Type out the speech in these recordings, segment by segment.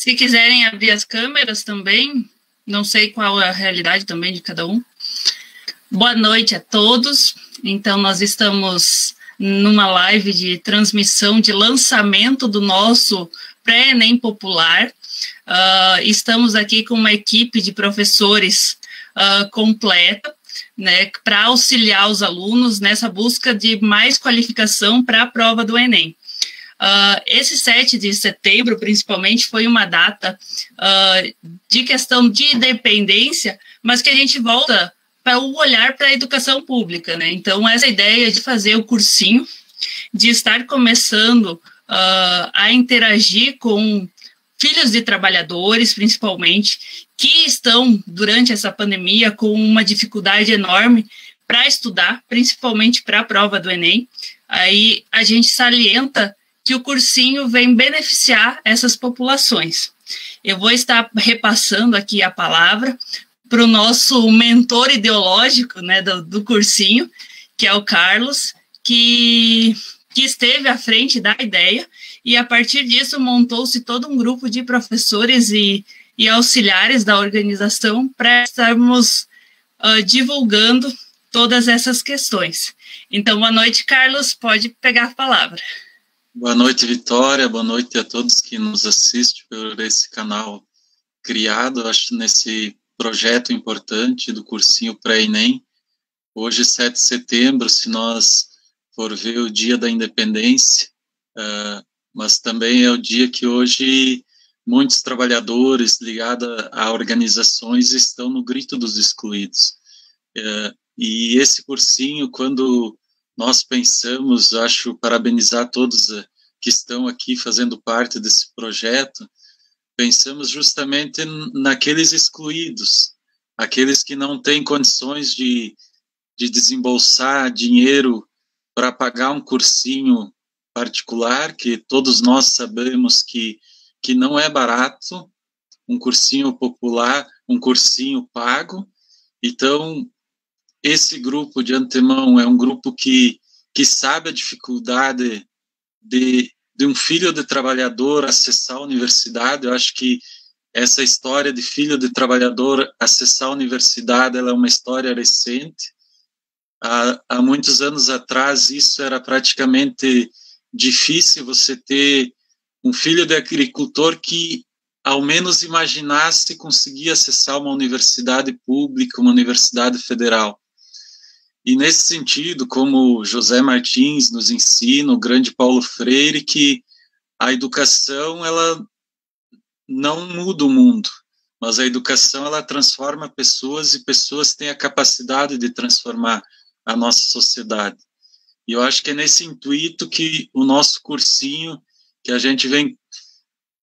Se quiserem abrir as câmeras também, não sei qual é a realidade também de cada um. Boa noite a todos. Então, nós estamos numa live de transmissão de lançamento do nosso pré-ENEM popular. Uh, estamos aqui com uma equipe de professores uh, completa, né, para auxiliar os alunos nessa busca de mais qualificação para a prova do Enem. Uh, esse 7 de setembro, principalmente, foi uma data uh, de questão de independência, mas que a gente volta para o olhar para a educação pública, né? Então, essa ideia de fazer o cursinho, de estar começando uh, a interagir com filhos de trabalhadores, principalmente, que estão, durante essa pandemia, com uma dificuldade enorme para estudar, principalmente para a prova do Enem. Aí a gente salienta que o cursinho vem beneficiar essas populações. Eu vou estar repassando aqui a palavra para o nosso mentor ideológico né, do, do cursinho, que é o Carlos, que, que esteve à frente da ideia, e a partir disso montou-se todo um grupo de professores e, e auxiliares da organização para estarmos uh, divulgando todas essas questões. Então, boa noite, Carlos, pode pegar a palavra. Boa noite, Vitória. Boa noite a todos que nos assistem por esse canal criado, acho, nesse projeto importante do cursinho pré-ENEM. Hoje, 7 de setembro, se nós for ver o dia da independência, uh, mas também é o dia que hoje muitos trabalhadores ligados a organizações estão no grito dos excluídos. Uh, e esse cursinho, quando nós pensamos, acho, parabenizar todos eh, que estão aqui fazendo parte desse projeto, pensamos justamente naqueles excluídos, aqueles que não têm condições de, de desembolsar dinheiro para pagar um cursinho particular, que todos nós sabemos que, que não é barato, um cursinho popular, um cursinho pago. Então, esse grupo de antemão é um grupo que, que sabe a dificuldade de, de um filho de trabalhador acessar a universidade. Eu acho que essa história de filho de trabalhador acessar a universidade é uma história recente. Há, há muitos anos atrás, isso era praticamente difícil você ter um filho de agricultor que ao menos imaginasse conseguir acessar uma universidade pública, uma universidade federal. E nesse sentido, como José Martins nos ensina, o grande Paulo Freire, que a educação ela não muda o mundo, mas a educação ela transforma pessoas e pessoas têm a capacidade de transformar a nossa sociedade. E eu acho que é nesse intuito que o nosso cursinho, que a gente vem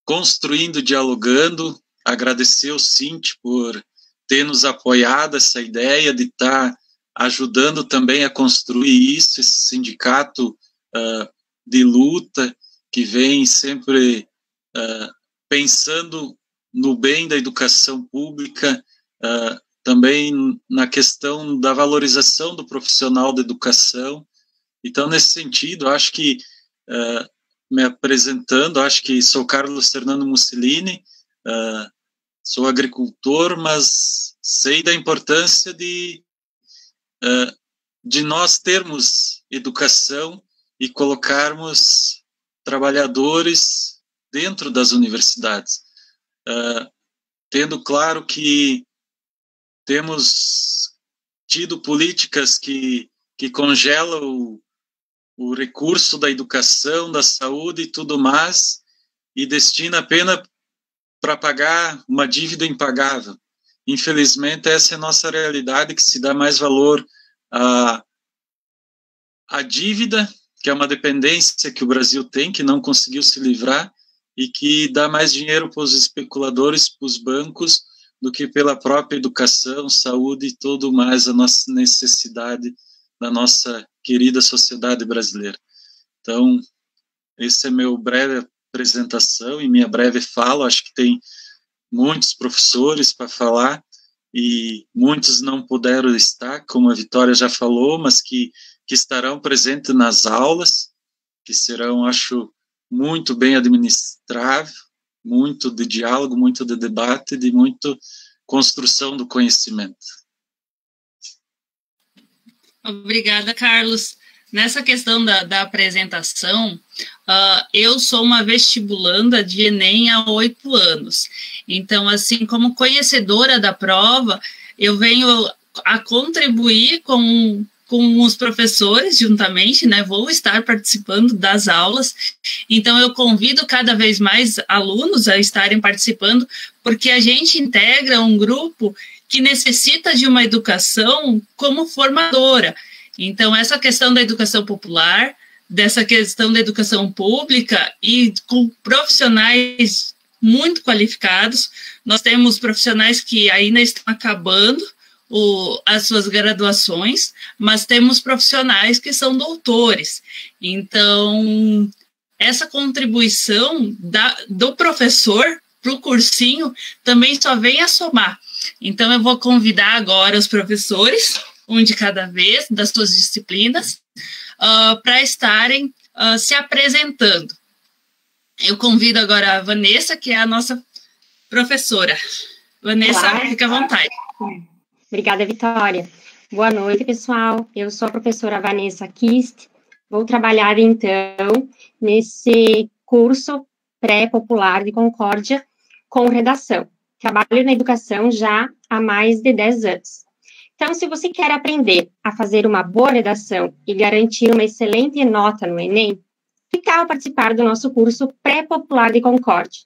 construindo, dialogando, agradecer ao Cinti por ter nos apoiado essa ideia de estar tá ajudando também a construir isso, esse sindicato uh, de luta que vem sempre uh, pensando no bem da educação pública, uh, também na questão da valorização do profissional da educação. Então, nesse sentido, acho que, me apresentando, acho que sou Carlos Fernando Mussolini, sou agricultor, mas sei da importância de de nós termos educação e colocarmos trabalhadores dentro das universidades, uh, tendo claro que temos tido políticas que, que congelam o, o recurso da educação, da saúde e tudo mais, e destina apenas para pagar uma dívida impagável. Infelizmente, essa é a nossa realidade, que se dá mais valor à, à dívida, que é uma dependência que o Brasil tem, que não conseguiu se livrar, e que dá mais dinheiro para os especuladores, para os bancos, do que pela própria educação, saúde e tudo mais, a nossa necessidade da nossa querida sociedade brasileira. Então, esse é meu breve apresentação e minha breve fala, acho que tem muitos professores para falar e muitos não puderam estar, como a Vitória já falou, mas que, que estarão presentes nas aulas, que serão, acho, muito bem administráveis, muito de diálogo, muito de debate, de muito construção do conhecimento. Obrigada, Carlos. Nessa questão da, da apresentação, uh, eu sou uma vestibulanda de Enem há oito anos. Então, assim, como conhecedora da prova, eu venho a contribuir com, com os professores juntamente, né? Vou estar participando das aulas. Então, eu convido cada vez mais alunos a estarem participando, porque a gente integra um grupo que necessita de uma educação como formadora. Então, essa questão da educação popular, dessa questão da educação pública e com profissionais muito qualificados, nós temos profissionais que ainda estão acabando o, as suas graduações, mas temos profissionais que são doutores. Então, essa contribuição da, do professor para o cursinho também só vem a somar. Então, eu vou convidar agora os professores um de cada vez, das suas disciplinas, uh, para estarem uh, se apresentando. Eu convido agora a Vanessa, que é a nossa professora. Vanessa, Olá. fica à vontade. Obrigada, Vitória. Boa noite, pessoal. Eu sou a professora Vanessa Kist. Vou trabalhar, então, nesse curso pré-popular de Concórdia com redação. Trabalho na educação já há mais de 10 anos. Então, se você quer aprender a fazer uma boa redação e garantir uma excelente nota no Enem, fique ao participar do nosso curso Pré-Popular de Concórdia.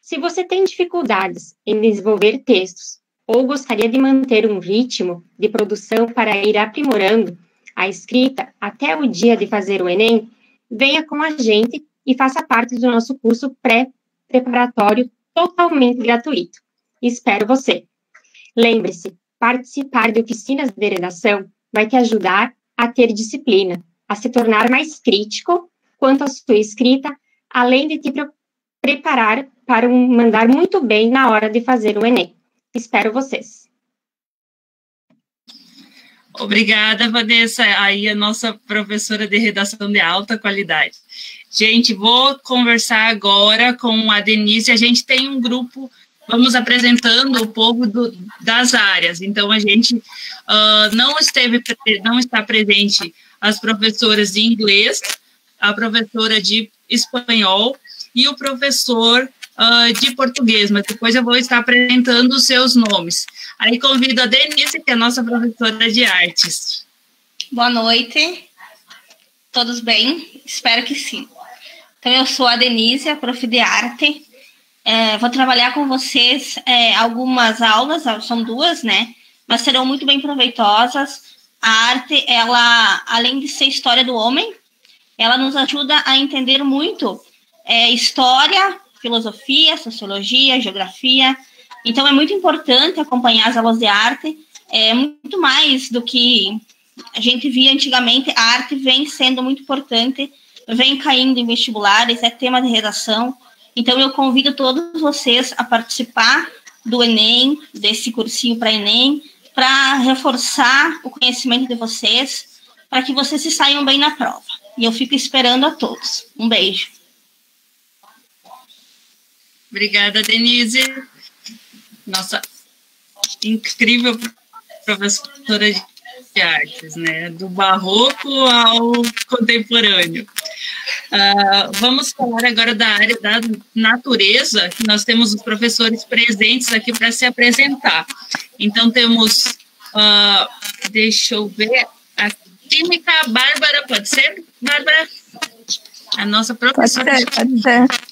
Se você tem dificuldades em desenvolver textos ou gostaria de manter um ritmo de produção para ir aprimorando a escrita até o dia de fazer o Enem, venha com a gente e faça parte do nosso curso pré-preparatório totalmente gratuito. Espero você. Lembre-se, participar de oficinas de redação vai te ajudar a ter disciplina, a se tornar mais crítico quanto à sua escrita, além de te pre preparar para um, mandar muito bem na hora de fazer o Enem. Espero vocês. Obrigada, Vanessa. Aí a nossa professora de redação de alta qualidade. Gente, vou conversar agora com a Denise. A gente tem um grupo vamos apresentando o povo do, das áreas. Então, a gente uh, não esteve, não está presente as professoras de inglês, a professora de espanhol e o professor uh, de português, mas depois eu vou estar apresentando os seus nomes. Aí convido a Denise, que é nossa professora de artes. Boa noite, todos bem? Espero que sim. Então, eu sou a Denise, a prof de arte, é, vou trabalhar com vocês é, algumas aulas, são duas, né? Mas serão muito bem proveitosas. A arte, ela, além de ser história do homem, ela nos ajuda a entender muito é, história, filosofia, sociologia, geografia. Então, é muito importante acompanhar as aulas de arte. É muito mais do que a gente via antigamente. A arte vem sendo muito importante, vem caindo em vestibulares, é tema de redação. Então, eu convido todos vocês a participar do Enem, desse cursinho para Enem, para reforçar o conhecimento de vocês, para que vocês se saiam bem na prova. E eu fico esperando a todos. Um beijo. Obrigada, Denise. Nossa incrível professora de artes, né? Do barroco ao contemporâneo. Uh, vamos falar agora da área da natureza, que nós temos os professores presentes aqui para se apresentar. Então, temos, uh, deixa eu ver, a química Bárbara, pode ser, Bárbara? A nossa professora. Pode ser, pode ser.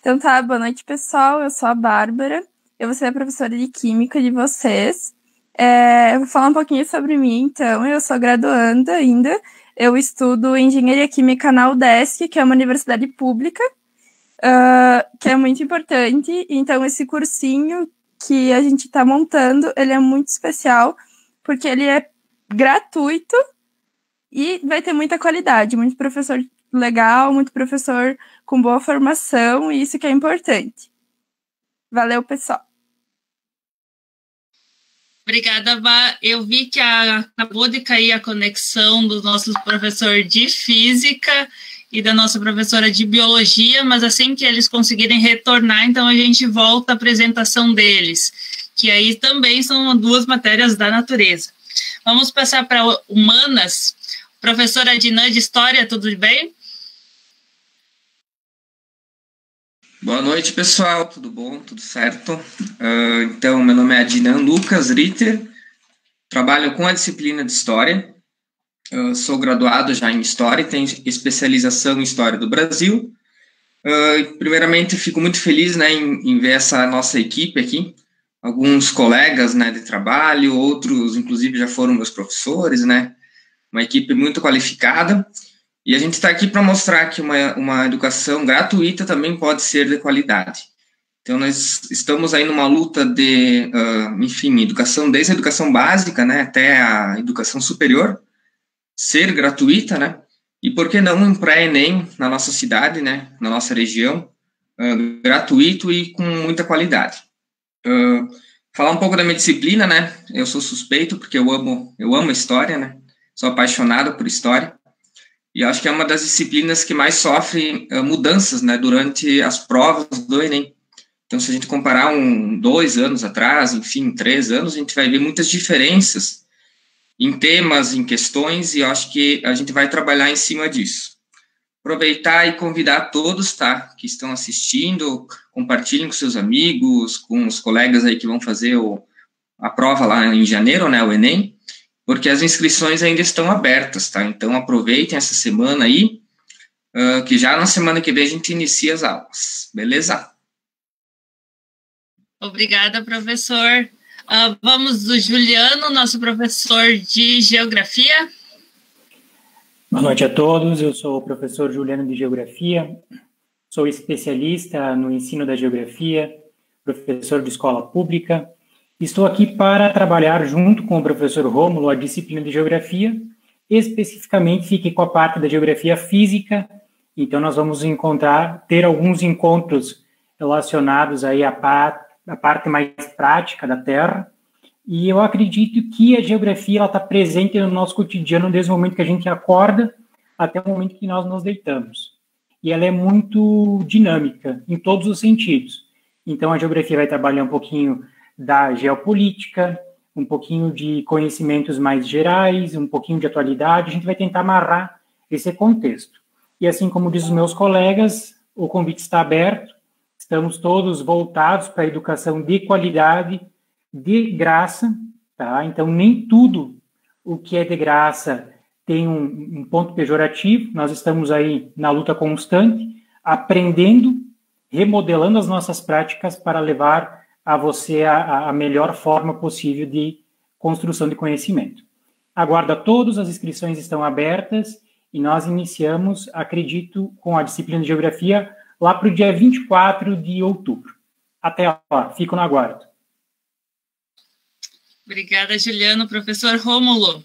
Então tá, boa noite, pessoal. Eu sou a Bárbara. Eu vou ser a professora de Química de vocês. É, eu vou falar um pouquinho sobre mim, então. Eu sou graduanda ainda eu estudo Engenharia Química na UDESC, que é uma universidade pública, uh, que é muito importante. Então, esse cursinho que a gente está montando, ele é muito especial, porque ele é gratuito e vai ter muita qualidade, muito professor legal, muito professor com boa formação, e isso que é importante. Valeu, pessoal. Obrigada, Vá. Eu vi que a, acabou de cair a conexão do nosso professor de física e da nossa professora de biologia, mas assim que eles conseguirem retornar, então a gente volta à apresentação deles, que aí também são duas matérias da natureza. Vamos passar para humanas. Professora Dinã de História, tudo bem? Boa noite, pessoal. Tudo bom? Tudo certo? Uh, então, meu nome é Adnan Lucas Ritter. Trabalho com a disciplina de História. Eu sou graduado já em História e tenho especialização em História do Brasil. Uh, primeiramente, fico muito feliz né, em, em, ver essa nossa equipe aqui. Alguns colegas né, de trabalho, outros, inclusive, já foram meus professores, né? Uma equipe muito qualificada. E a gente está aqui para mostrar que uma, uma educação gratuita também pode ser de qualidade. Então, nós estamos aí numa luta de, uh, enfim, educação, desde a educação básica, né, até a educação superior, ser gratuita, né, e por que não um pré-ENEM na nossa cidade, né, na nossa região, uh, gratuito e com muita qualidade. Uh, falar um pouco da minha disciplina, né, eu sou suspeito porque eu amo, eu amo história, né, sou apaixonado por história, e acho que é uma das disciplinas que mais sofre uh, mudanças né, durante as provas do Enem. Então, se a gente comparar um, dois anos atrás, enfim, três anos, a gente vai ver muitas diferenças em temas, em questões, e acho que a gente vai trabalhar em cima disso. Aproveitar e convidar todos, tá, que estão assistindo, compartilhem com seus amigos, com os colegas aí que vão fazer o, a prova lá em janeiro, né, o Enem, porque as inscrições ainda estão abertas, tá? Então aproveitem essa semana aí, uh, que já na semana que vem a gente inicia as aulas, beleza? Obrigada, professor. Uh, vamos do Juliano, nosso professor de Geografia. Boa noite a todos, eu sou o professor Juliano de Geografia, sou especialista no ensino da geografia, professor de escola pública, Estou aqui para trabalhar junto com o professor Rômulo a disciplina de geografia, especificamente fiquei com a parte da geografia física, então nós vamos encontrar, ter alguns encontros relacionados aí à, parte, à parte mais prática da Terra, e eu acredito que a geografia está presente no nosso cotidiano desde o momento que a gente acorda até o momento que nós nos deitamos. E ela é muito dinâmica em todos os sentidos. Então a geografia vai trabalhar um pouquinho da geopolítica, um pouquinho de conhecimentos mais gerais, um pouquinho de atualidade, a gente vai tentar amarrar esse contexto. E assim como diz os meus colegas, o convite está aberto, estamos todos voltados para a educação de qualidade, de graça, tá? Então, nem tudo o que é de graça tem um, um ponto pejorativo, nós estamos aí na luta constante, aprendendo, remodelando as nossas práticas para levar a você a, a melhor forma possível de construção de conhecimento. Aguardo a todos, as inscrições estão abertas e nós iniciamos, acredito, com a disciplina de Geografia lá para o dia 24 de outubro. Até lá, fico no aguardo. Obrigada, Juliano. Professor Rômulo.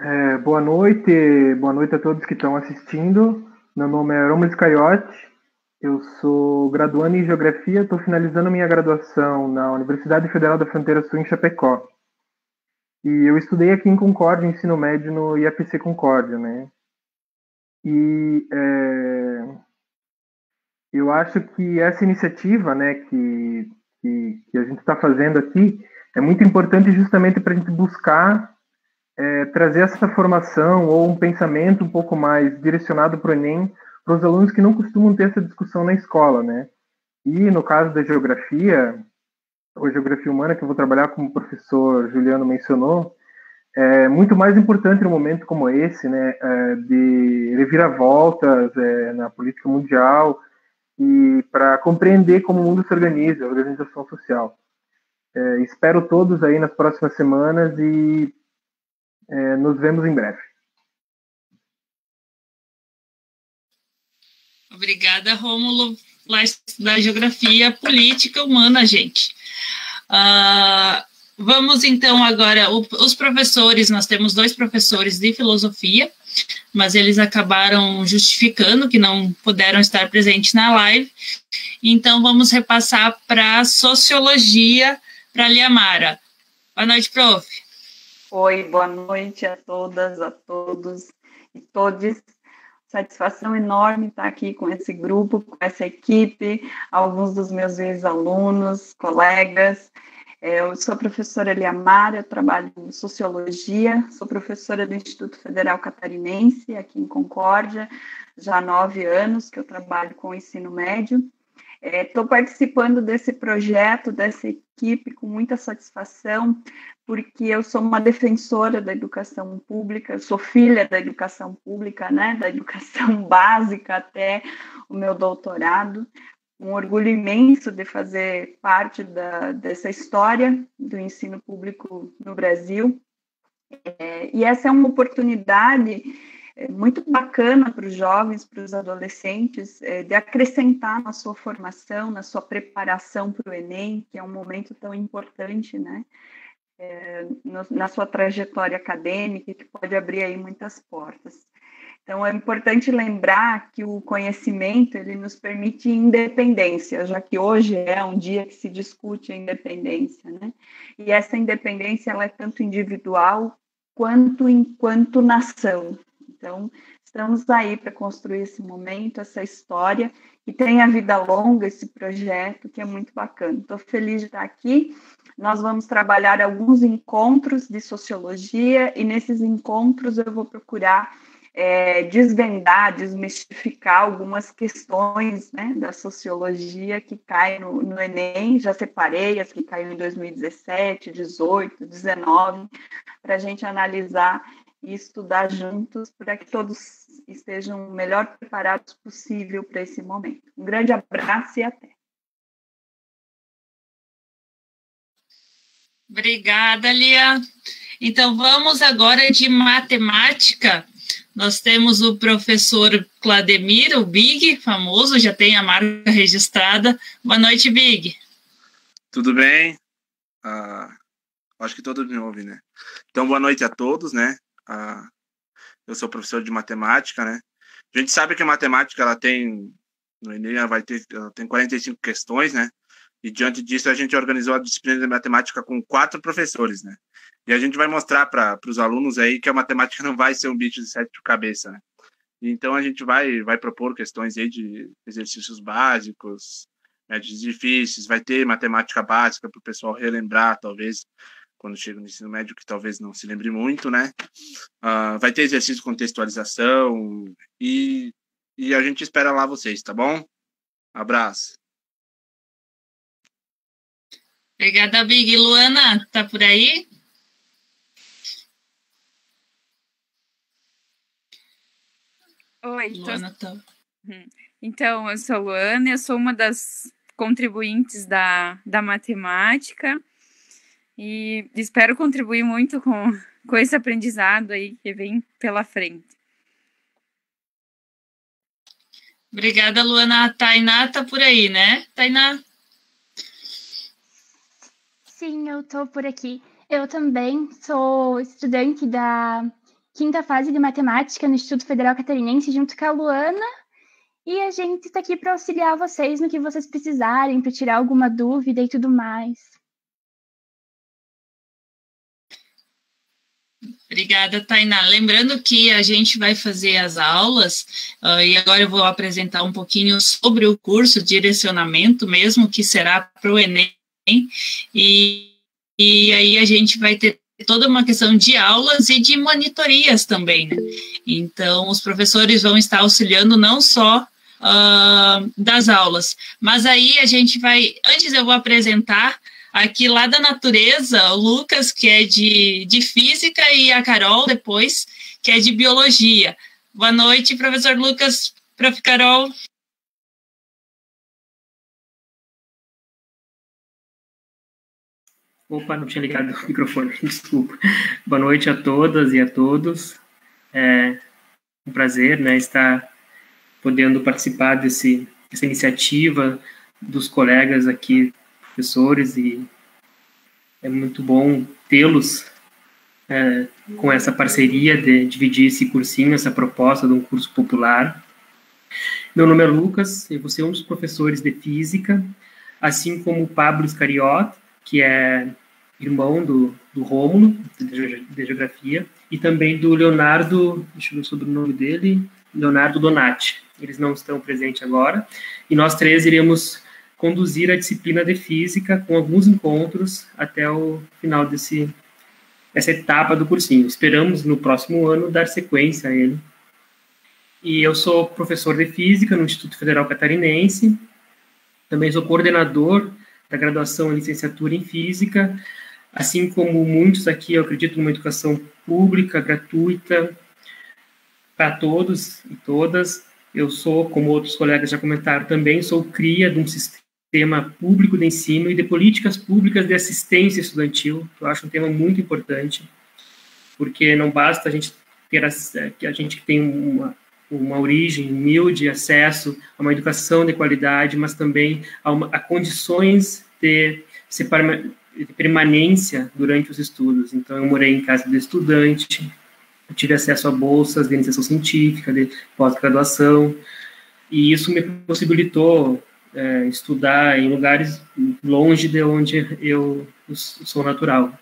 É, boa noite, boa noite a todos que estão assistindo. Meu nome é Romulo Scaiotti, eu sou graduando em Geografia, estou finalizando minha graduação na Universidade Federal da Fronteira Sul, em Chapecó. E eu estudei aqui em Concórdia, ensino médio no IFC Concórdia, né? E é, eu acho que essa iniciativa, né, que, que, que a gente está fazendo aqui, é muito importante justamente para a gente buscar é, trazer essa formação ou um pensamento um pouco mais direcionado para o Enem, para os alunos que não costumam ter essa discussão na escola, né? E no caso da geografia, ou geografia humana, que eu vou trabalhar como o professor Juliano mencionou, é muito mais importante no momento como esse, né, é, de reviravoltas é, na política mundial e para compreender como o mundo se organiza, a organização social. É, espero todos aí nas próximas semanas e é, nos vemos em breve. Obrigada, Rômulo, da Geografia Política Humana, gente. Uh, vamos então agora, o, os professores, nós temos dois professores de filosofia, mas eles acabaram justificando que não puderam estar presentes na live. Então vamos repassar para sociologia para a Liamara. Boa noite, prof. Oi, boa noite a todas, a todos e todos satisfação enorme estar aqui com esse grupo, com essa equipe, alguns dos meus ex-alunos, colegas. É, eu sou a professora Eliamara, eu trabalho em Sociologia, sou professora do Instituto Federal Catarinense, aqui em Concórdia, já há nove anos que eu trabalho com ensino médio. Estou é, participando desse projeto, dessa equipe, com muita satisfação, porque eu sou uma defensora da educação pública, sou filha da educação pública, né, da educação básica até o meu doutorado. Um orgulho imenso de fazer parte da, dessa história do ensino público no Brasil. É, e essa é uma oportunidade é muito bacana para os jovens, para os adolescentes, é, de acrescentar na sua formação, na sua preparação para o Enem, que é um momento tão importante, né? É, no, na sua trajetória acadêmica, que pode abrir aí muitas portas. Então, é importante lembrar que o conhecimento ele nos permite independência, já que hoje é um dia que se discute a independência, né? E essa independência ela é tanto individual quanto enquanto nação. Então, estamos aí para construir esse momento, essa história, que tem a vida longa, esse projeto, que é muito bacana. Estou feliz de estar aqui. Nós vamos trabalhar alguns encontros de sociologia, e nesses encontros eu vou procurar é, desvendar, desmistificar algumas questões né, da sociologia que caem no, no, Enem. Já separei as que caíram em 2017, 18, 19, para a gente analisar e estudar juntos para que todos estejam o melhor preparados possível para esse momento. Um grande abraço e até. Obrigada, Lia. Então, vamos agora de matemática. Nós temos o professor Clademir, o Big, famoso, já tem a marca registrada. Boa noite, Big. Tudo bem? Ah, acho que todos me ouvem, né? Então, boa noite a todos, né? A, eu sou professor de matemática, né? A gente sabe que a matemática ela tem no Enem ela vai ter ela tem 45 questões, né? E diante disso a gente organizou a disciplina de matemática com quatro professores, né? E a gente vai mostrar para os alunos aí que a matemática não vai ser um bicho de sete cabeças, né? Então a gente vai vai propor questões aí de exercícios básicos, médios difíceis, vai ter matemática básica para o pessoal relembrar, talvez quando chega no ensino médio, que talvez não se lembre muito, né? Uh, vai ter exercício de contextualização e, e a gente espera lá vocês, tá bom? Abraço. Obrigada, Big. Luana, tá por aí? Oi, Luana, tô... tá. Uhum. Então, eu sou Luana, eu sou uma das contribuintes da, da matemática. E espero contribuir muito com, com esse aprendizado aí que vem pela frente. Obrigada, Luana. A Tainá tá por aí, né? Tainá? Sim, eu tô por aqui. Eu também sou estudante da quinta fase de matemática no Instituto Federal Catarinense, junto com a Luana. E a gente está aqui para auxiliar vocês no que vocês precisarem, para tirar alguma dúvida e tudo mais. Obrigada, Tainá. Lembrando que a gente vai fazer as aulas, uh, e agora eu vou apresentar um pouquinho sobre o curso direcionamento mesmo, que será para o Enem, e, e aí a gente vai ter toda uma questão de aulas e de monitorias também, né? Então, os professores vão estar auxiliando não só uh, das aulas, mas aí a gente vai, antes eu vou apresentar aqui lá da natureza, o Lucas, que é de, de física, e a Carol, depois, que é de biologia. Boa noite, professor Lucas, prof. Carol. Opa, não tinha ligado o microfone, desculpa. Boa noite a todas e a todos. É um prazer né, estar podendo participar desse, dessa iniciativa dos colegas aqui professores e é muito bom tê-los é, com essa parceria de dividir esse cursinho, essa proposta de um curso popular. Meu nome é Lucas, eu vou ser um dos professores de física, assim como o Pablo Iscariot, que é irmão do, do Rômulo, de, de geografia, e também do Leonardo, deixa eu ver sobre o nome dele, Leonardo Donati. Eles não estão presentes agora. E nós três iremos conduzir a disciplina de física com alguns encontros até o final desse essa etapa do cursinho. Esperamos no próximo ano dar sequência a ele. E eu sou professor de física no Instituto Federal Catarinense. Também sou coordenador da graduação em licenciatura em física. Assim como muitos aqui, eu acredito numa educação pública, gratuita, para todos e todas. Eu sou, como outros colegas já comentaram, também sou cria de um sistema público de ensino e de políticas públicas de assistência estudantil, que eu acho um tema muito importante, porque não basta a gente ter a, que a gente tem uma, uma origem humilde, acesso a uma educação de qualidade, mas também a, uma, a condições de, de permanência durante os estudos. Então, eu morei em casa de estudante, tive acesso a bolsas de iniciação científica, de pós-graduação, e isso me possibilitou é, estudar em lugares longe de onde eu sou natural.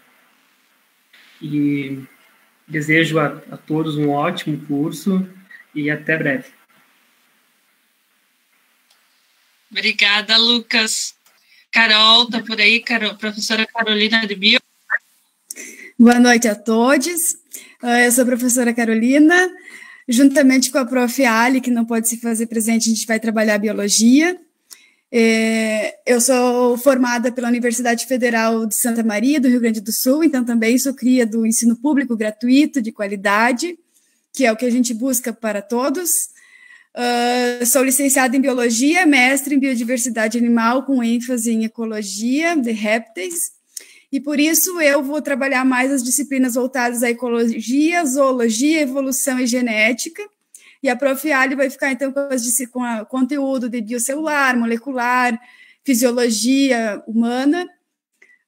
E desejo a, a todos um ótimo curso e até breve. Obrigada, Lucas. Carol, tá por aí, Carol, professora Carolina de Bio. Boa noite a todos. Ah, eu sou a professora Carolina. Juntamente com a prof. Ali, que não pode se fazer presente, a gente vai trabalhar biologia. É, eu sou formada pela Universidade Federal de Santa Maria, do Rio Grande do Sul, então também sou cria do ensino público gratuito, de qualidade, que é o que a gente busca para todos. Uh, sou licenciada em Biologia, mestre em Biodiversidade Animal, com ênfase em Ecologia de Répteis. E por isso eu vou trabalhar mais as disciplinas voltadas à ecologia, zoologia, evolução e genética. E a Prof. Ali vai ficar, então, com, as, com o conteúdo de biocelular, molecular, fisiologia humana.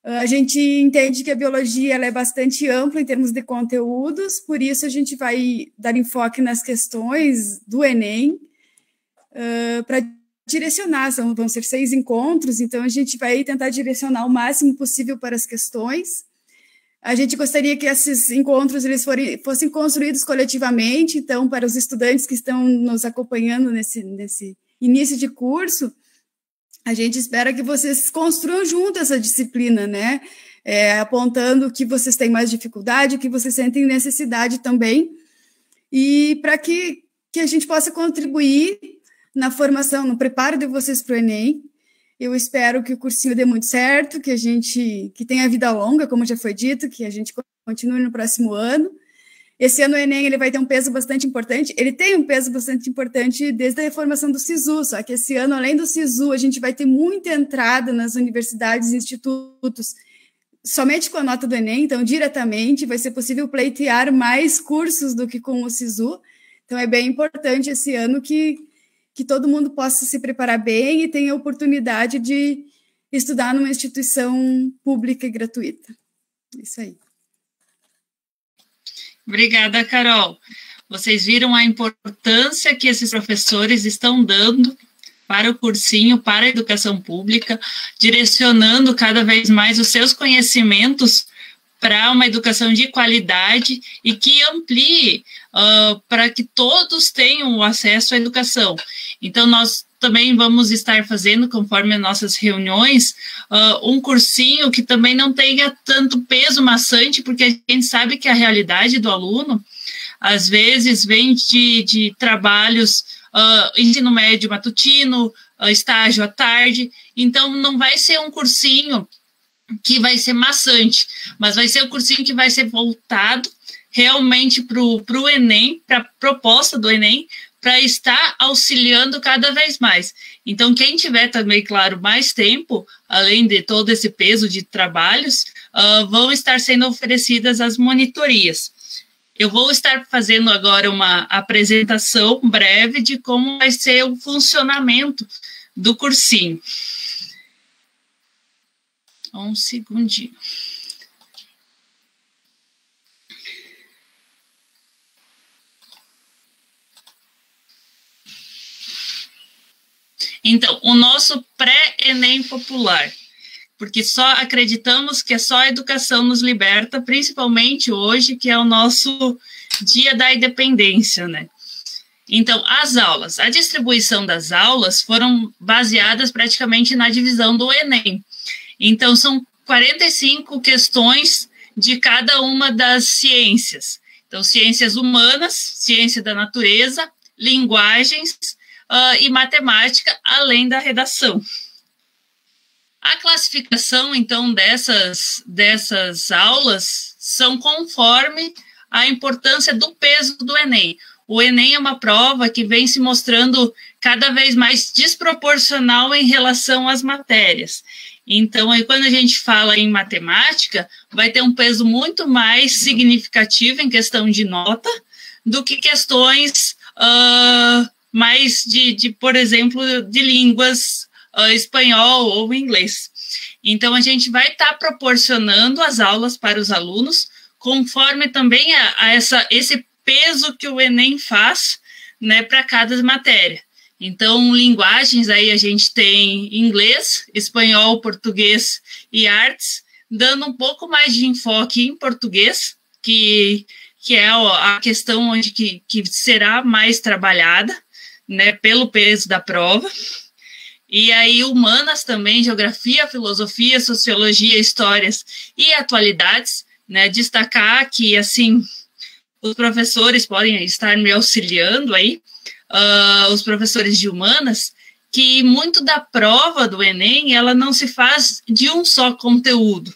A gente entende que a biologia é bastante ampla em termos de conteúdos, por isso a gente vai dar enfoque nas questões do Enem, uh, para direcionar, são, vão ser seis encontros, então a gente vai tentar direcionar o máximo possível para as questões. A gente gostaria que esses encontros eles forem, fossem construídos coletivamente, então, para os estudantes que estão nos acompanhando nesse, nesse início de curso, a gente espera que vocês construam junto essa disciplina, né? É, apontando que vocês têm mais dificuldade, que vocês sentem necessidade também, e para que, que a gente possa contribuir na formação, no preparo de vocês para o Enem. Eu espero que o cursinho dê muito certo, que a gente que tenha vida longa, como já foi dito, que a gente continue no próximo ano. Esse ano o Enem ele vai ter um peso bastante importante. Ele tem um peso bastante importante desde a reformação do SISU, só que esse ano, além do SISU, a gente vai ter muita entrada nas universidades e institutos, somente com a nota do Enem, então diretamente vai ser possível pleitear mais cursos do que com o SISU. Então é bem importante esse ano que que todo mundo possa se preparar bem e tenha a oportunidade de estudar numa instituição pública e gratuita. Isso aí. Obrigada, Carol. Vocês viram a importância que esses professores estão dando para o cursinho, para a educação pública, direcionando cada vez mais os seus conhecimentos para uma educação de qualidade e que amplie uh, para que todos tenham acesso à educação. Então, nós também vamos estar fazendo, conforme as nossas reuniões, uh, um cursinho que também não tenha tanto peso maçante, porque a gente sabe que a realidade do aluno, às vezes, vem de, de trabalhos, uh, ensino médio matutino, estágio à tarde, então não vai ser um cursinho que vai ser maçante, mas vai ser o um cursinho que vai ser voltado realmente para o Enem, para a proposta do Enem, para estar auxiliando cada vez mais. Então, quem tiver também, claro, mais tempo, além de todo esse peso de trabalhos, uh, vão estar sendo oferecidas as monitorias. Eu vou estar fazendo agora uma apresentação breve de como vai ser o funcionamento do cursinho. Um segundinho. Então, o nosso pré-ENEM popular, porque só acreditamos que é só a educação nos liberta, principalmente hoje, que é o nosso dia da independência, né? Então, as aulas, a distribuição das aulas foram baseadas praticamente na divisão do Enem. Então, são 45 questões de cada uma das ciências. Então, ciências humanas, ciência da natureza, linguagens uh, e matemática, além da redação. A classificação, então, dessas, dessas aulas são conforme a importância do peso do Enem. O Enem é uma prova que vem se mostrando cada vez mais desproporcional em relação às matérias. Então, aí, quando a gente fala em matemática, vai ter um peso muito mais significativo em questão de nota do que questões uh, mais de, de, por exemplo, de línguas uh, espanhol ou inglês. Então, a gente vai estar tá proporcionando as aulas para os alunos conforme também a, a, essa, esse peso que o Enem faz né, para cada matéria. Então, linguagens aí a gente tem inglês, espanhol, português e artes, dando um pouco mais de enfoque em português, que, que é a questão onde que, que será mais trabalhada, né, pelo peso da prova. E aí, humanas também, geografia, filosofia, sociologia, histórias e atualidades, né? Destacar que, assim, os professores podem estar me auxiliando aí, uh, os professores de humanas, que muito da prova do Enem, ela não se faz de um só conteúdo,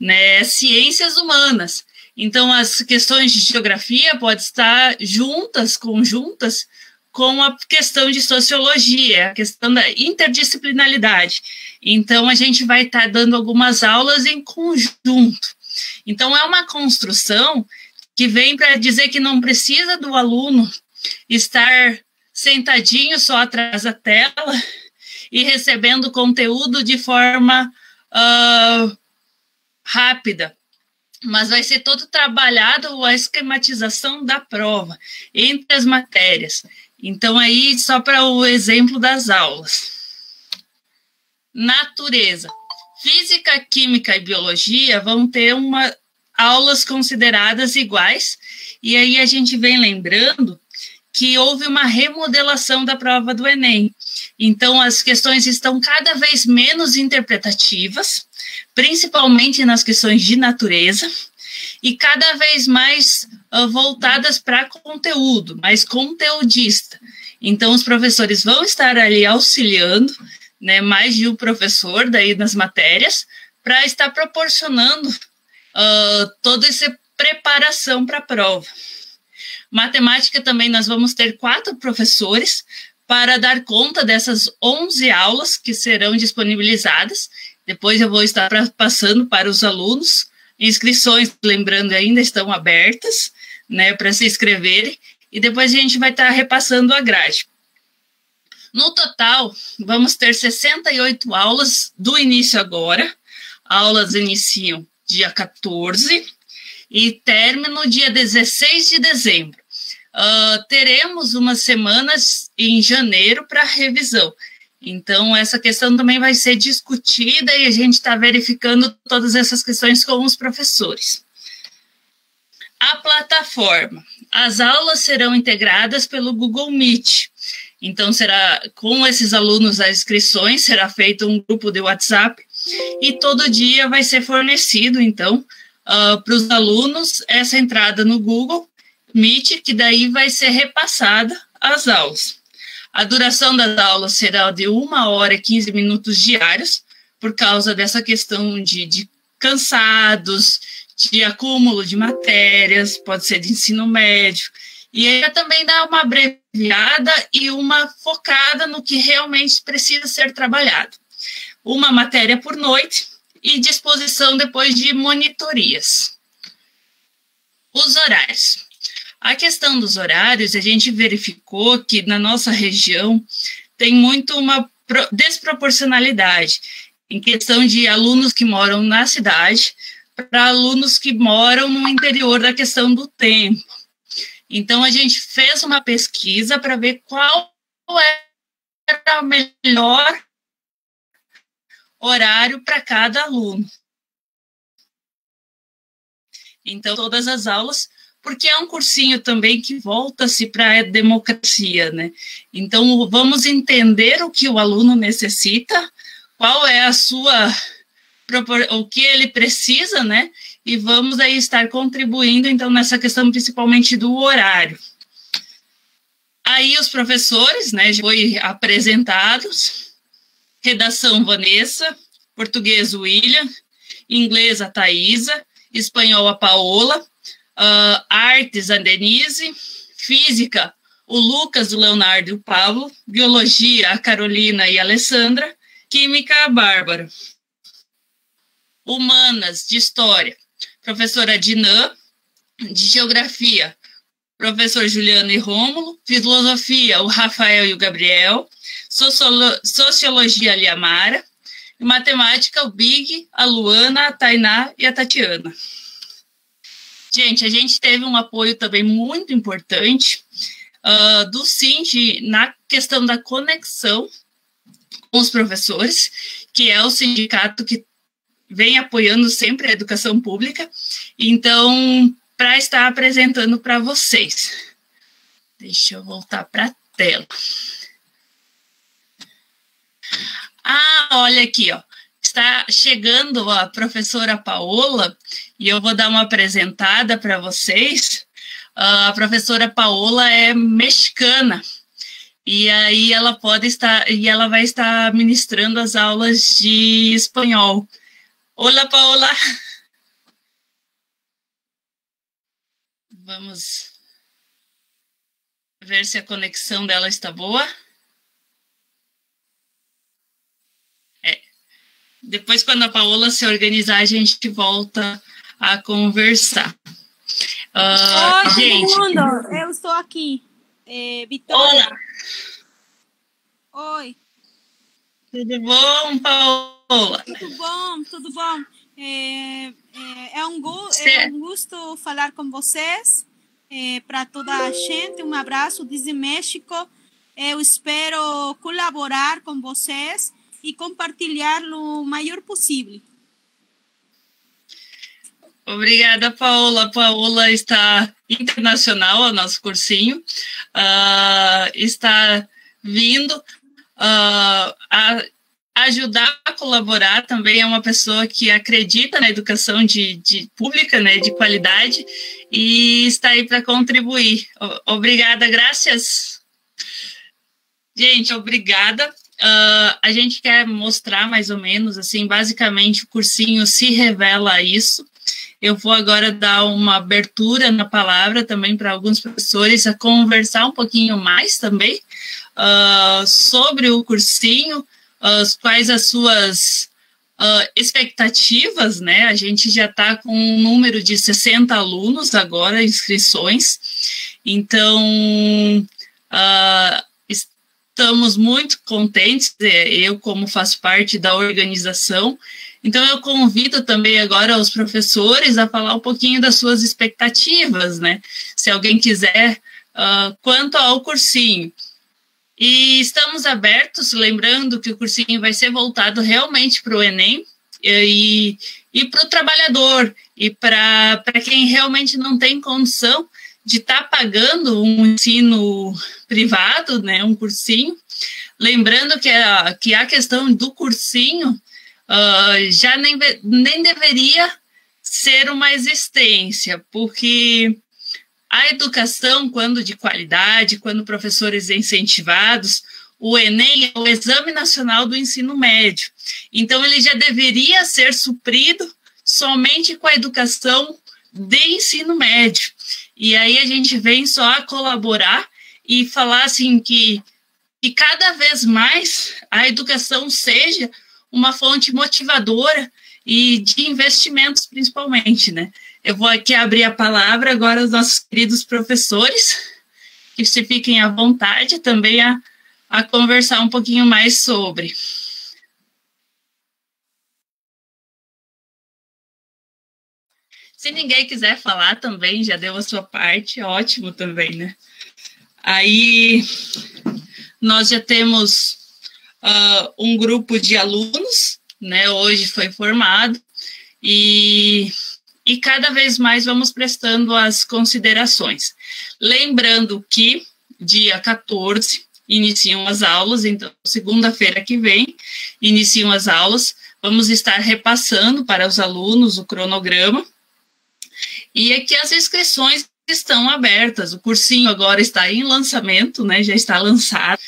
né? Ciências humanas. Então, as questões de geografia podem estar juntas, conjuntas, com a questão de sociologia, a questão da interdisciplinaridade. Então, a gente vai estar dando algumas aulas em conjunto. Então, é uma construção que vem para dizer que não precisa do aluno estar sentadinho só atrás da tela e recebendo conteúdo de forma uh, rápida mas vai ser todo trabalhado a esquematização da prova entre as matérias. Então, aí, só para o exemplo das aulas. Natureza. Física, química e biologia vão ter uma, aulas consideradas iguais, e aí a gente vem lembrando que houve uma remodelação da prova do Enem. Então, as questões estão cada vez menos interpretativas, principalmente nas questões de natureza, e cada vez mais uh, voltadas para conteúdo, mais conteudista. Então, os professores vão estar ali auxiliando, né, mais de um professor daí nas matérias, para estar proporcionando uh, toda essa preparação para a prova. Matemática também nós vamos ter quatro professores para dar conta dessas 11 aulas que serão disponibilizadas. Depois eu vou estar passando para os alunos Inscrições, lembrando, ainda estão abertas, né, para se inscreverem, e depois a gente vai estar repassando a grade. No total, vamos ter 68 aulas do início agora. Aulas iniciam dia 14 e término dia 16 de dezembro. Uh, teremos umas semanas em janeiro para revisão. Então, essa questão também vai ser discutida e a gente está verificando todas essas questões com os professores. A plataforma. As aulas serão integradas pelo Google Meet. Então, será com esses alunos as inscrições, será feito um grupo de WhatsApp e todo dia vai ser fornecido, então, uh, para os alunos essa entrada no Google Meet, que daí vai ser repassada às aulas. A duração das aulas será de uma hora e 15 minutos diários, por causa dessa questão de, de cansados, de acúmulo de matérias, pode ser de ensino médio, e aí também dá uma abreviada e uma focada no que realmente precisa ser trabalhado. Uma matéria por noite e disposição depois de monitorias. Os horários. A questão dos horários, a gente verificou que na nossa região tem muito uma desproporcionalidade em questão de alunos que moram na cidade para alunos que moram no interior da questão do tempo. Então, a gente fez uma pesquisa para ver qual era o melhor horário para cada aluno. Então, todas as aulas porque é um cursinho também que volta-se para a democracia, né? Então, vamos entender o que o aluno necessita, qual é a sua o que ele precisa, né? E vamos aí estar contribuindo então nessa questão principalmente do horário. Aí os professores, né, já foi apresentados. Redação Vanessa, português William, inglês a Thaisa, espanhol a Paola, uh, artes a Denise, física o Lucas, o Leonardo e o Pablo, biologia a Carolina e a Alessandra, química a Bárbara. Humanas, de História, professora Dinã, de Geografia, professor Juliano e Rômulo, Filosofia, o Rafael e o Gabriel, Sociolo Sociologia, a Liamara, Matemática, o Big, a Luana, a Tainá e a Tatiana. Gente, a gente teve um apoio também muito importante uh, do Cindy na questão da conexão com os professores, que é o sindicato que vem apoiando sempre a educação pública. Então, para estar apresentando para vocês. Deixa eu voltar para a tela. Ah, olha aqui, ó. Está chegando a professora Paola e eu vou dar uma apresentada para vocês. A professora Paola é mexicana e aí ela pode estar e ela vai estar ministrando as aulas de espanhol. Olá, Paola. Vamos ver se a conexão dela está boa. É. Depois, quando a Paola se organizar, a gente volta a conversar. Uh, Oi, gente. mundo. Eu estou aqui. É, Vitória. Olá. Oi. Tudo bom, Paola? Tudo bom, tudo bom. É, é, é, um, é um gosto falar com vocês. É, Para toda a gente, um abraço desde México. Eu espero colaborar com vocês e compartilhar o maior possível. Obrigada, Paola. Paola está internacional ao nosso cursinho, uh, está vindo uh, a ajudar a colaborar também é uma pessoa que acredita na educação de, de pública, né, de qualidade, e está aí para contribuir. Obrigada, graças. Gente, obrigada. Uh, a gente quer mostrar mais ou menos, assim, basicamente o cursinho se revela isso. Eu vou agora dar uma abertura na palavra também para alguns professores a conversar um pouquinho mais também uh, sobre o cursinho, uh, quais as suas uh, expectativas, né? A gente já está com um número de 60 alunos agora, inscrições, então uh, estamos muito contentes, é, eu como faço parte da organização, então eu convido também agora os professores a falar um pouquinho das suas expectativas, né? Se alguém quiser, uh, quanto ao cursinho. E estamos abertos, lembrando que o cursinho vai ser voltado realmente para o Enem e, e para o trabalhador, e para quem realmente não tem condição de estar tá pagando um ensino privado, né, um cursinho. Lembrando que a, que a questão do cursinho uh, já nem, nem deveria ser uma existência, porque a educação, quando de qualidade, quando professores incentivados, o Enem é o Exame Nacional do Ensino Médio. Então, ele já deveria ser suprido somente com a educação de ensino médio. E aí a gente vem só a colaborar e falar assim que, que cada vez mais a educação seja uma fonte motivadora e de investimentos principalmente, né? Eu vou aqui abrir a palavra agora aos nossos queridos professores, que se fiquem à vontade também a, a conversar um pouquinho mais sobre. Se ninguém quiser falar também, já deu a sua parte, ótimo também, né? Aí nós já temos uh, um grupo de alunos, né? Hoje foi formado, e e cada vez mais vamos prestando as considerações. Lembrando que dia 14 iniciam as aulas, então segunda-feira que vem iniciam as aulas. Vamos estar repassando para os alunos o cronograma. E aqui as inscrições estão abertas. O cursinho agora está em lançamento, né? Já está lançado.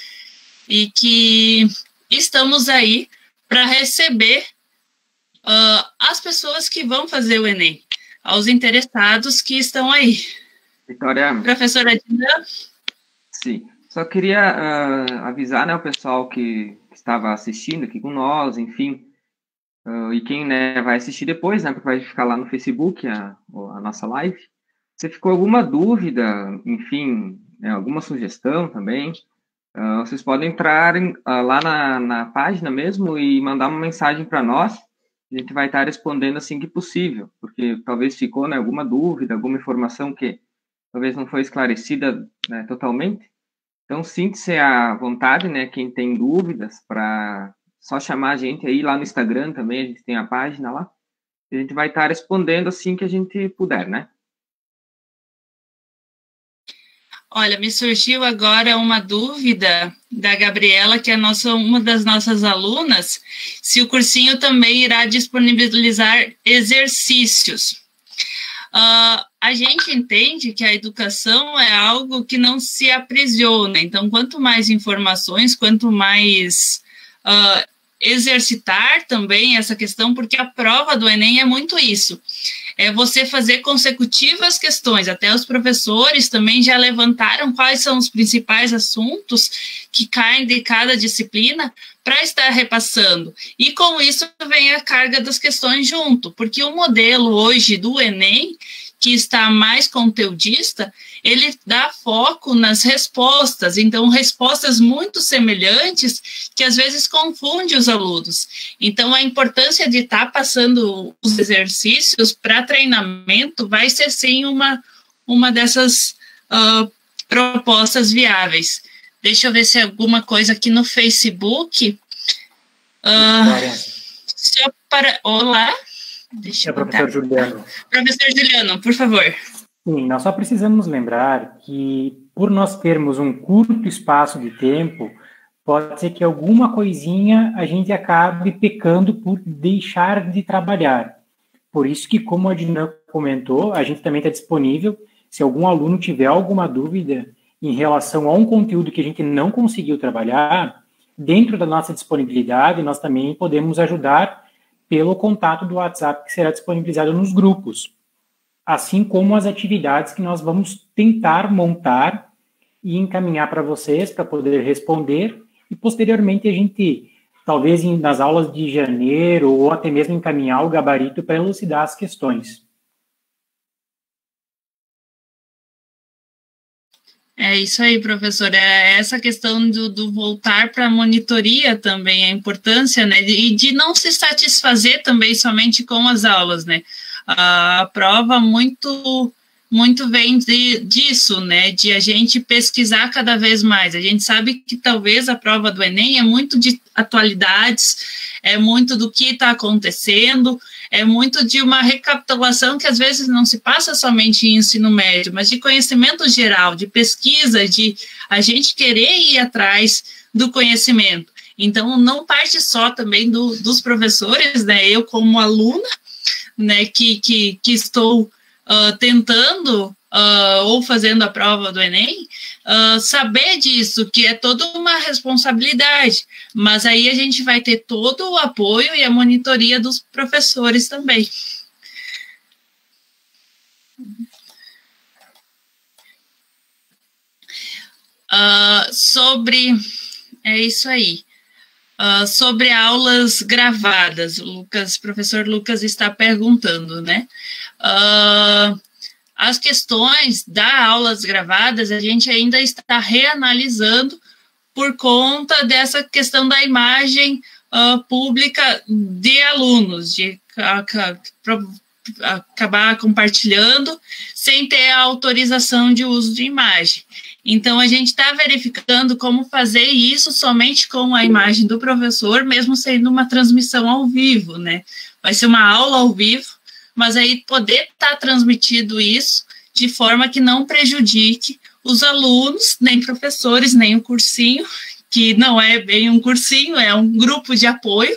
E que estamos aí para receber uh, as pessoas que vão fazer o Enem, aos interessados que estão aí. Vitória. Professora Dina. Sim. Só queria uh, avisar né, o pessoal que estava assistindo aqui com nós, enfim, uh, e quem né, vai assistir depois, né, porque vai ficar lá no Facebook a, a nossa live. Se ficou alguma dúvida, enfim, né, alguma sugestão também, uh, vocês podem entrar em, lá na, na página mesmo e mandar uma mensagem para nós a gente vai estar respondendo assim que possível, porque talvez ficou né, alguma dúvida, alguma informação que talvez não foi esclarecida né, totalmente. Então, sinta-se à vontade, né, quem tem dúvidas, para só chamar a gente aí lá no Instagram também, a gente tem a página lá. A gente vai estar respondendo assim que a gente puder, né? Olha, me surgiu agora uma dúvida da Gabriela, que é nossa, uma das nossas alunas, se o cursinho também irá disponibilizar exercícios. Uh, a gente entende que a educação é algo que não se aprisiona, então, quanto mais informações, quanto mais uh, exercitar também essa questão, porque a prova do Enem é muito isso é você fazer consecutivas questões. Até os professores também já levantaram quais são os principais assuntos que caem de cada disciplina para estar repassando. E com isso vem a carga das questões junto, porque o modelo hoje do Enem, que está mais conteudista, ele dá foco nas respostas, então respostas muito semelhantes que às vezes confunde os alunos. Então a importância de estar tá passando os exercícios para treinamento vai ser sim uma, uma dessas uh, propostas viáveis. Deixa eu ver se alguma coisa aqui no Facebook. Uh, só para. Olá. Deixa é eu professor Juliano. Professor Juliano, por favor. Sim, nós só precisamos lembrar que, por nós termos um curto espaço de tempo, pode ser que alguma coisinha a gente acabe pecando por deixar de trabalhar. Por isso que, como a Dinan comentou, a gente também está disponível. Se algum aluno tiver alguma dúvida em relação a um conteúdo que a gente não conseguiu trabalhar, dentro da nossa disponibilidade, nós também podemos ajudar pelo contato do WhatsApp que será disponibilizado nos grupos assim como as atividades que nós vamos tentar montar e encaminhar para vocês para poder responder e posteriormente a gente talvez nas aulas de janeiro ou até mesmo encaminhar o gabarito para elucidar as questões. É isso aí, professor. É essa questão do, do voltar para a monitoria também, a importância, né? E de não se satisfazer também somente com as aulas, né? A prova muito muito vem de, disso, né, de a gente pesquisar cada vez mais. A gente sabe que talvez a prova do Enem é muito de atualidades, é muito do que está acontecendo, é muito de uma recapitulação que às vezes não se passa somente em ensino médio, mas de conhecimento geral, de pesquisa, de a gente querer ir atrás do conhecimento. Então, não parte só também do, dos professores, né, eu como aluna, né, que, que, que estou uh, tentando uh, ou fazendo a prova do Enem, uh, saber disso, que é toda uma responsabilidade, mas aí a gente vai ter todo o apoio e a monitoria dos professores também. Uh, sobre. É isso aí. Uh, sobre aulas gravadas, Lucas, professor Lucas está perguntando, né? Uh, as questões da aulas gravadas a gente ainda está reanalisando por conta dessa questão da imagem uh, pública de alunos, de acabar compartilhando sem ter a autorização de uso de imagem. Então, a gente está verificando como fazer isso somente com a imagem do professor, mesmo sendo uma transmissão ao vivo, né? Vai ser uma aula ao vivo, mas aí poder estar tá transmitido isso de forma que não prejudique os alunos, nem professores, nem o cursinho, que não é bem um cursinho, é um grupo de apoio,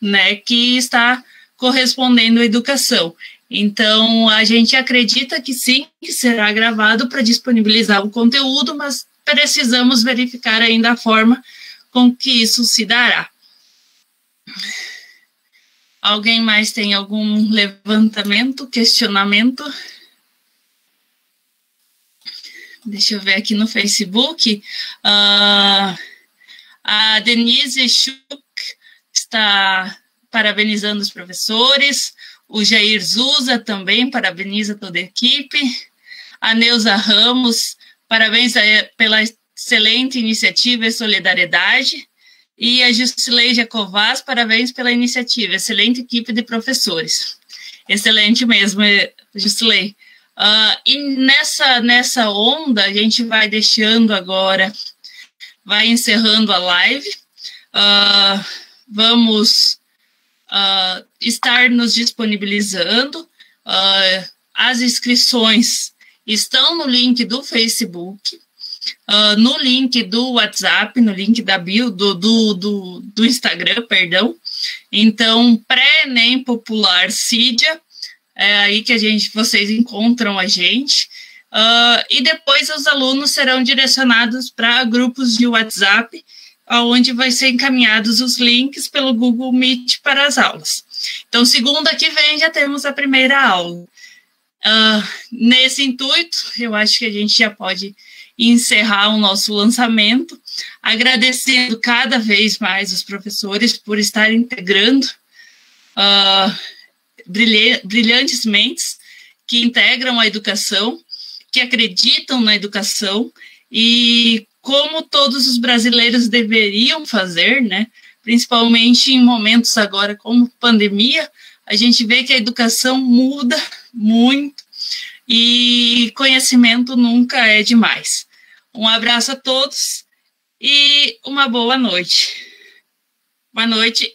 né, que está correspondendo à educação. Então, a gente acredita que sim, que será gravado para disponibilizar o conteúdo, mas precisamos verificar ainda a forma com que isso se dará. Alguém mais tem algum levantamento, questionamento? Deixa eu ver aqui no Facebook. Uh, a Denise Schuch está parabenizando os professores. O Jair Zuza também parabeniza toda a equipe. A Neuza Ramos, parabéns pela excelente iniciativa e solidariedade. E a Justilei Jacovaz, parabéns pela iniciativa, excelente equipe de professores. Excelente mesmo, Justilei. Uh, e nessa, nessa onda, a gente vai deixando agora, vai encerrando a live. Uh, vamos uh, estar nos disponibilizando. as inscrições estão no link do Facebook, no link do WhatsApp, no link da bio, do, do, do, do Instagram, perdão. Então, pré-ENEM Popular CIDIA, é aí que a gente, vocês encontram a gente. Uh, e depois os alunos serão direcionados para grupos de WhatsApp, onde vai ser encaminhados os links pelo Google Meet para as aulas. Então, segunda que vem já temos a primeira aula. Uh, nesse intuito, eu acho que a gente já pode encerrar o nosso lançamento, agradecendo cada vez mais os professores por estarem integrando uh, brilhantes mentes que integram a educação, que acreditam na educação e como todos os brasileiros deveriam fazer, né? Principalmente em momentos agora como pandemia, a gente vê que a educação muda muito e conhecimento nunca é demais. Um abraço a todos e uma boa noite. Boa noite.